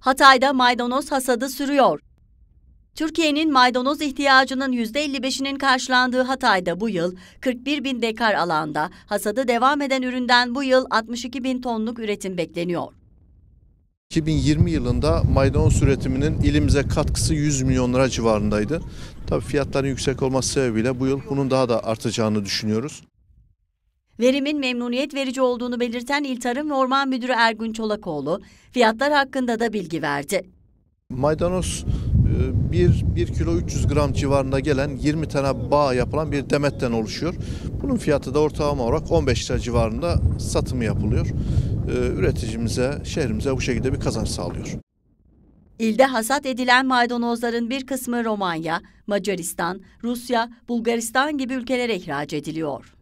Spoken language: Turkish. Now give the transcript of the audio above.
Hatay'da maydanoz hasadı sürüyor. Türkiye'nin maydanoz ihtiyacının %55'inin karşılandığı Hatay'da bu yıl 41 bin dekar alanda hasadı devam eden üründen bu yıl 62 bin tonluk üretim bekleniyor. 2020 yılında maydanoz üretiminin ilimize katkısı 100 milyon lira civarındaydı. Tabii fiyatların yüksek olması sebebiyle bu yıl bunun daha da artacağını düşünüyoruz. Verimin memnuniyet verici olduğunu belirten İl Tarım ve Orman Müdürü Ergün Çolakoğlu, fiyatlar hakkında da bilgi verdi. Maydanoz 1, 1 kilo 300 gram civarında gelen 20 tane bağ yapılan bir demetten oluşuyor. Bunun fiyatı da ortalama olarak 15 lira civarında satımı yapılıyor. Ee, üreticimize, şehrimize bu şekilde bir kazanç sağlıyor. İlde hasat edilen maydanozların bir kısmı Romanya, Macaristan, Rusya, Bulgaristan gibi ülkelere ihraç ediliyor.